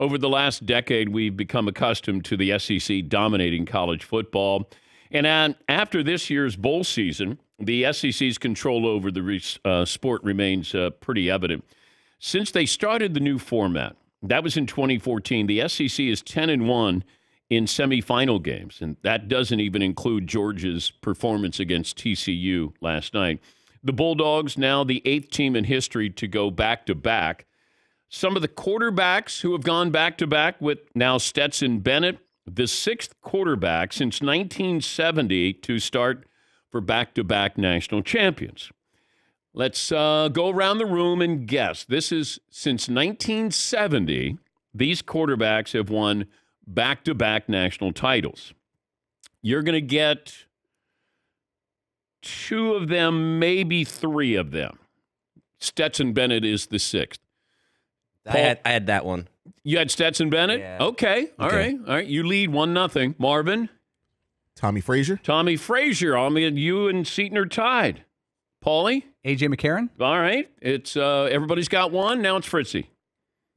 Over the last decade, we've become accustomed to the SEC dominating college football. And after this year's bowl season, the SEC's control over the uh, sport remains uh, pretty evident. Since they started the new format, that was in 2014, the SEC is 10 and 1 in semifinal games, and that doesn't even include Georgia's performance against TCU last night. The Bulldogs now the eighth team in history to go back to back. Some of the quarterbacks who have gone back to back with now Stetson Bennett, the sixth quarterback since 1970 to start for back to back national champions. Let's uh, go around the room and guess. This is since 1970, these quarterbacks have won back to back national titles. You're going to get two of them, maybe three of them. Stetson Bennett is the sixth. I had, I had that one. You had Stetson Bennett? Yeah. Okay. all right, Okay. All right. You lead one nothing. Marvin? Tommie Frazier. Tommie Frazier. I mean, you and Seton are tied. Paulie? AJ McCarron? All right. It's uh everybody's got one. Now it's Fritzy.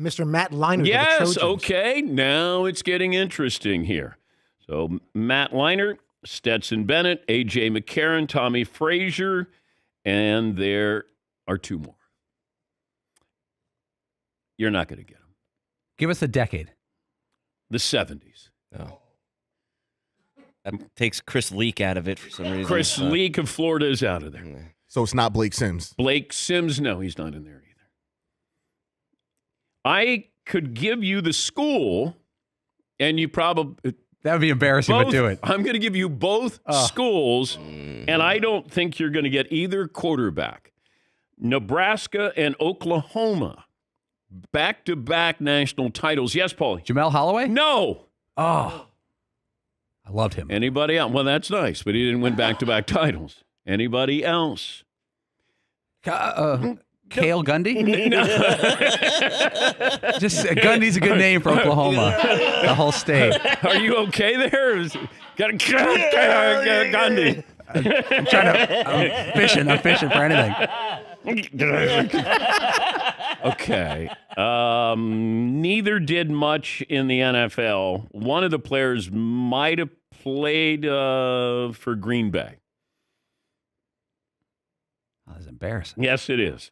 Mr. Matt Leinart. of the Yes. Okay. Now it's getting interesting here. So Matt Leinart, Stetson Bennett, AJ McCarron, Tommie Frazier, and there are two more. You're not going to get them. Give us a decade. The 70s. Oh. That takes Chris Leak out of it for some reason. Chris so- Leak of Florida is out of there. So it's not Blake Sims. Blake Sims, no, he's not in there either. I could give you the school, and you probably That would be embarrassing, both, but do it. I'm going to give you both schools, Mm-hmm. and I don't think you're going to get either quarterback. Nebraska and Oklahoma, back to back national titles. Yes, Paulie. Jamelle Holieway? No. Oh. I loved him. Anybody else? Well, that's nice, but he didn't win back to back titles. Anybody else? Ka- uh, Cale Gundy? No. Just uh, Gundy's a good name for Oklahoma. The whole state. Are you okay there? Got a Gandhi. I'm trying to. I'm fishing. I'm fishing for anything. Okay. Um, neither did much in the NFL. One of the players might have played uh, for Green Bay. Oh, that's embarrassing. Yes, it is.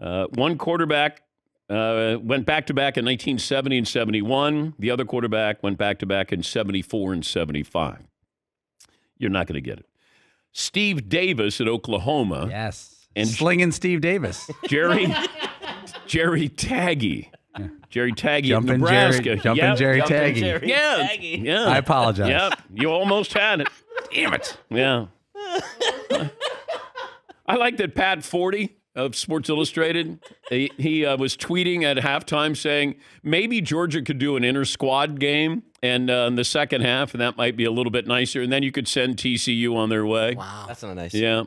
Uh, one quarterback uh, went back to back in 1970 and 71. The other quarterback went back to back in 74 and 75. You're not going to get it. Steve Davis at Oklahoma. Yes. And- slinging Steve Davis. Jerry Jerry Tagge. Jerry Tagge Jumping of Nebraska. Jerry- jumping Yep. Jerry Jumping Tagge. Jerry Yeah. Tagge. Yeah. I apologize. Yep. You almost had it. Damn it. Yeah. I like that Pat Forde of Sports Illustrated. He, he uh, was tweeting at halftime saying maybe Georgia could do an inter squad game and uh, in the second half, and that might be a little bit nicer, and then you could send TCU on their way. Wow. That's not a nice. Yeah.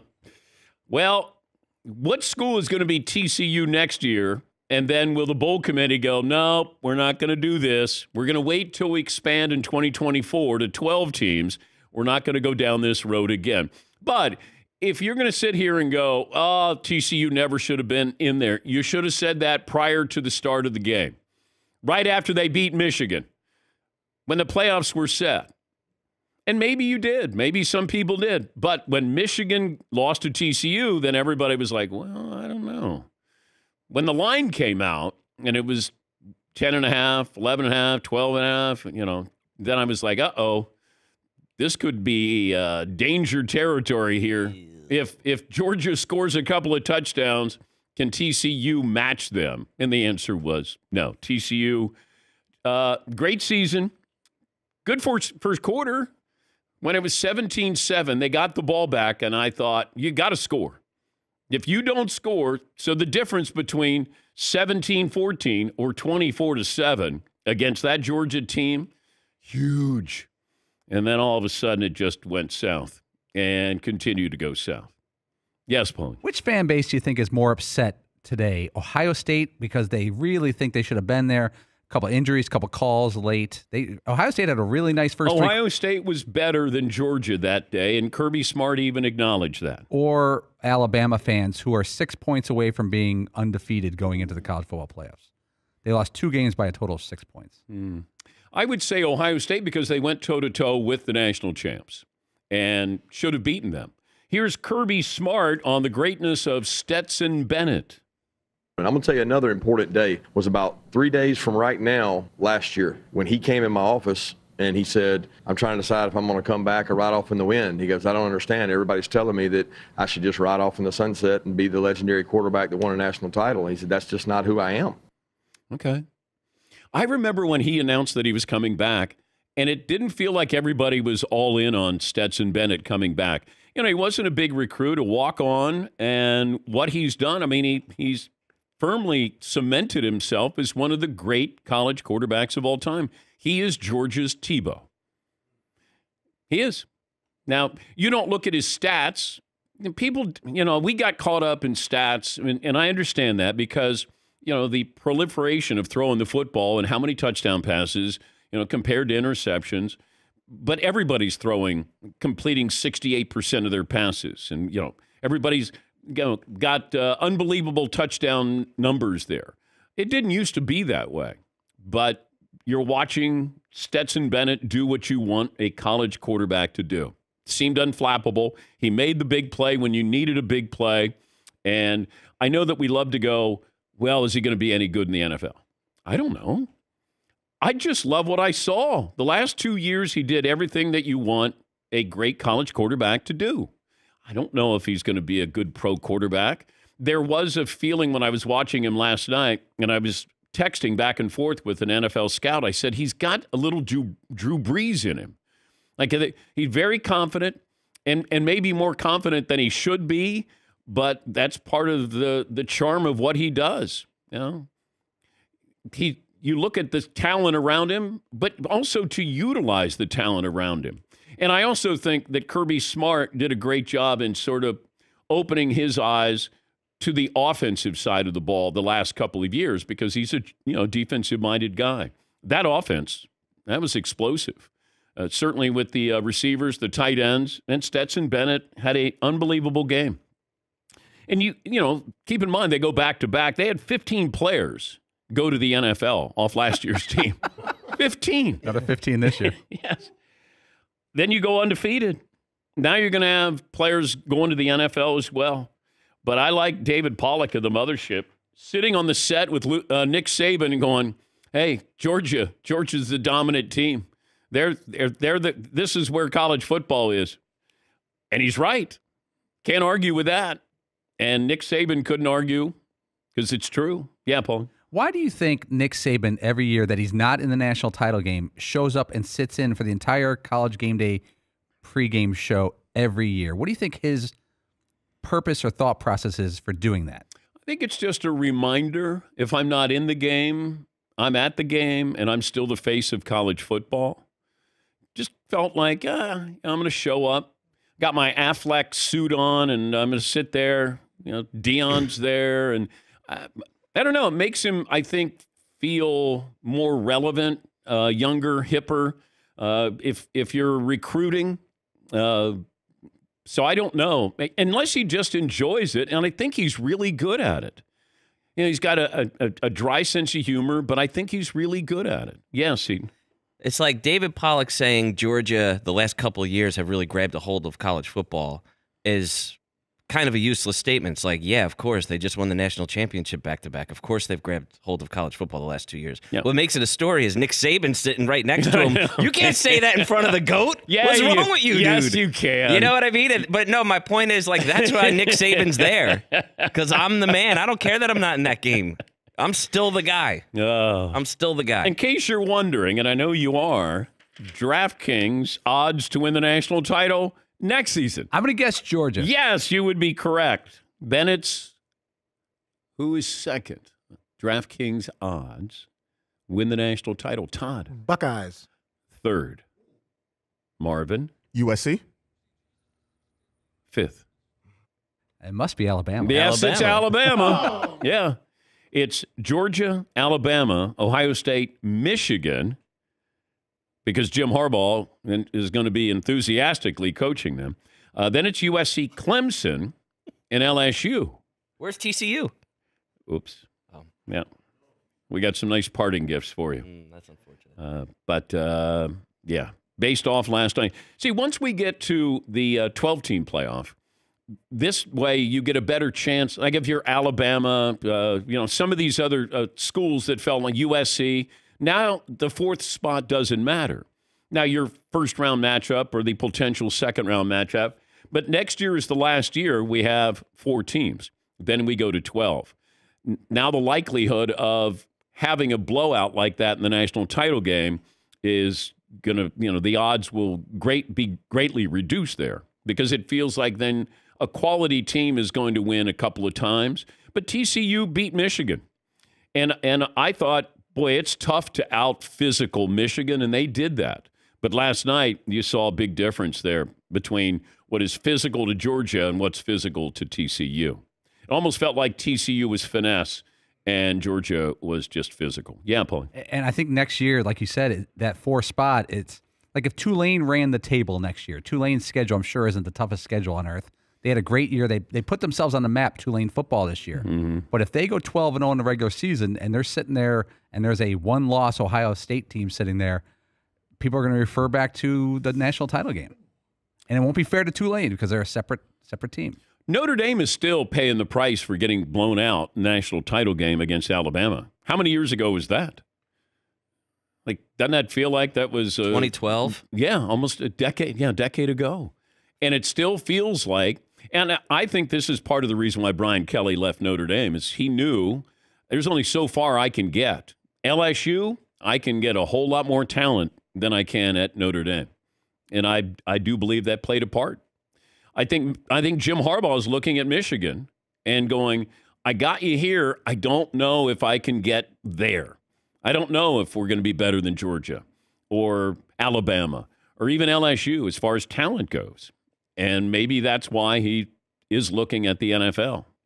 Well, what school is going to be TCU next year? And then will the bowl committee go, no, we're not going to do this. We're going to wait till we expand in 2024 to 12 teams. We're not going to go down this road again. But if you're going to sit here and go, oh, TCU never should have been in there, you should have said that prior to the start of the game, right after they beat Michigan, when the playoffs were set. And maybe you did. Maybe some people did. But when Michigan lost to TCU, then everybody was like, well, I don't know. When the line came out and it was 10 and a half, 11 and a half, 12 and a half, you know, then I was like, uh oh, this could be uh, danger territory here. If, if Georgia scores a couple of touchdowns, can TCU match them? And the answer was no. TCU, uh, great season, good first, first quarter when it was 17 7, they got the ball back, and I thought, you got to score. If you don't score, so the difference between 17 14 or 24 to 7 against that Georgia team, huge. And then all of a sudden it just went south and continued to go south. Yes, Paul. Which fan base do you think is more upset today? Ohio State because they really think they should have been there. Couple injuries, a couple calls late. They Ohio State had a really nice first Ohio State was better than Georgia that day, and Kirby Smart even acknowledged that. or Alabama fans who are six points away from being undefeated going into the college football playoffs. They lost two games by a total of six points. Hmm. I would say Ohio State because they went toe to toe with the national champs and should have beaten them. Here's Kirby Smart on the greatness of Stetson Bennett. And I'm going to tell you another important day was about three days from right now last year when he came in my office and he said, I'm trying to decide if I'm going to come back or ride off in the wind. He goes, I don't understand. Everybody's telling me that I should just ride off in the sunset and be the legendary quarterback that won a national title. And he said, That's just not who I am. Okay. I remember when he announced that he was coming back, and it didn't feel like everybody was all in on Stetson Bennett coming back. You know, he wasn't a big recruit, a walk on, and what he's done, I mean, he, he's firmly cemented himself as one of the great college quarterbacks of all time. He is Georgia's Tebow. He is. Now, you don't look at his stats. People, you know, we got caught up in stats, and, and I understand that because, you know, the proliferation of throwing the football and how many touchdown passes, you know, compared to interceptions. But everybody's throwing, completing 68% of their passes. And, you know, everybody's got uh, unbelievable touchdown numbers there. It didn't used to be that way. But you're watching Stetson Bennett do what you want a college quarterback to do. Seemed unflappable. He made the big play when you needed a big play. And I know that we love to go, well, is he going to be any good in the NFL? I don't know. I just love what I saw. The last two years, he did everything that you want a great college quarterback to do. I don't know if he's going to be a good pro quarterback. There was a feeling when I was watching him last night, and I was texting back and forth with an NFL scout. I said, he's got a little Drew, Drew Brees in him. Like he's very confident and, and maybe more confident than he should be, but that's part of the, the charm of what he does. You know, he, you look at the talent around him, but also to utilize the talent around him. And I also think that Kirby Smart did a great job in sort of opening his eyes to the offensive side of the ball the last couple of years because he's a you know defensive minded guy. That offense that was explosive. Uh, certainly with the uh, receivers, the tight ends, and Stetson Bennett had an unbelievable game. And you you know keep in mind they go back to back. They had 15 players go to the NFL off last year's team. 15. Another 15 this year. yes. Then you go undefeated. Now you're going to have players going to the NFL as well. But I like David Pollack of the mothership sitting on the set with uh, Nick Saban and going, "Hey, Georgia, Georgia's the dominant team. They're they're they're the this is where college football is." And he's right. Can't argue with that. And Nick Saban couldn't argue because it's true. Yeah, Paul. Why do you think Nick Saban every year that he's not in the national title game shows up and sits in for the entire college game day pregame show every year? What do you think his purpose or thought process is for doing that? I think it's just a reminder. If I'm not in the game, I'm at the game and I'm still the face of college football. Just felt like ah, I'm going to show up. Got my Aflac suit on and I'm going to sit there. You know, Deion's there. And I, I don't know. It makes him, I think, feel more relevant, uh, younger, hipper. Uh, if if you're recruiting, uh, so I don't know, unless he just enjoys it, and I think he's really good at it. You know, he's got a, a, a dry sense of humor, but I think he's really good at it. Yes, he. It's like David Pollack saying Georgia the last couple years have really grabbed a hold of college football is kind of a useless statement. It's like, yeah, of course, they just won the national championship back to back. Of course, they've grabbed hold of college football the last two years. Yep. What makes it a story is Nick Saban sitting right next to him. you can't say that in front of the goat. yeah, what's you, wrong with you, yes, dude? you can. You know what I mean? But no, my point is like that's why Nick Saban's there because I'm the man. I don't care that I'm not in that game. I'm still the guy. Uh, I'm still the guy. In case you're wondering, and I know you are, DraftKings odds to win the national title next season. I'm going to guess Georgia. Yes, you would be correct. Bennett's, who is second? DraftKings odds win the national title. Todd. Buckeyes. Third. Marvin. USC. Fifth. It must be Alabama. Yes, Alabama. it's Alabama. yeah. It's Georgia, Alabama, Ohio State, Michigan, because Jim Harbaugh is going to be enthusiastically coaching them. Uh, then it's USC, Clemson, and LSU. Where's TCU? Oops. Oh. Yeah. We got some nice parting gifts for you. Mm, that's unfortunate. Uh, but uh, yeah, based off last night. See, once we get to the uh, 12 team playoff, this way you get a better chance. Like if you're Alabama, uh, you know, some of these other uh, schools that fell like USC, now the fourth spot doesn't matter. Now your first round matchup or the potential second round matchup. But next year is the last year we have four teams. Then we go to 12. Now the likelihood of having a blowout like that in the national title game is going to, you know, the odds will great be greatly reduced there because it feels like then a quality team is going to win a couple of times. But TCU beat Michigan. And and I thought, boy, it's tough to out physical Michigan, and they did that. But last night you saw a big difference there between what is physical to Georgia and what's physical to TCU. It almost felt like TCU was finesse and Georgia was just physical. Yeah, Paul. And I think next year, like you said, that four spot, it's like if Tulane ran the table next year. Tulane's schedule, I'm sure, isn't the toughest schedule on earth. They had a great year. They they put themselves on the map, Tulane football this year. Mm-hmm. But if they go 12 and 0 in the regular season and they're sitting there and there's a one loss Ohio State team sitting there, people are going to refer back to the national title game. And it won't be fair to Tulane because they're a separate separate team. Notre Dame is still paying the price for getting blown out national title game against Alabama. How many years ago was that? Like, doesn't that feel like that was uh, 2012? Yeah, almost a decade. Yeah, a decade ago, and it still feels like. And I think this is part of the reason why Brian Kelly left Notre Dame is he knew there's only so far I can get. LSU, I can get a whole lot more talent than I can at Notre Dame, and I I do believe that played a part. I think I think Jim Harbaugh is looking at Michigan and going, I got you here. I don't know if I can get there. I don't know if we're going to be better than Georgia or Alabama or even LSU as far as talent goes. And maybe that's why he is looking at the NFL.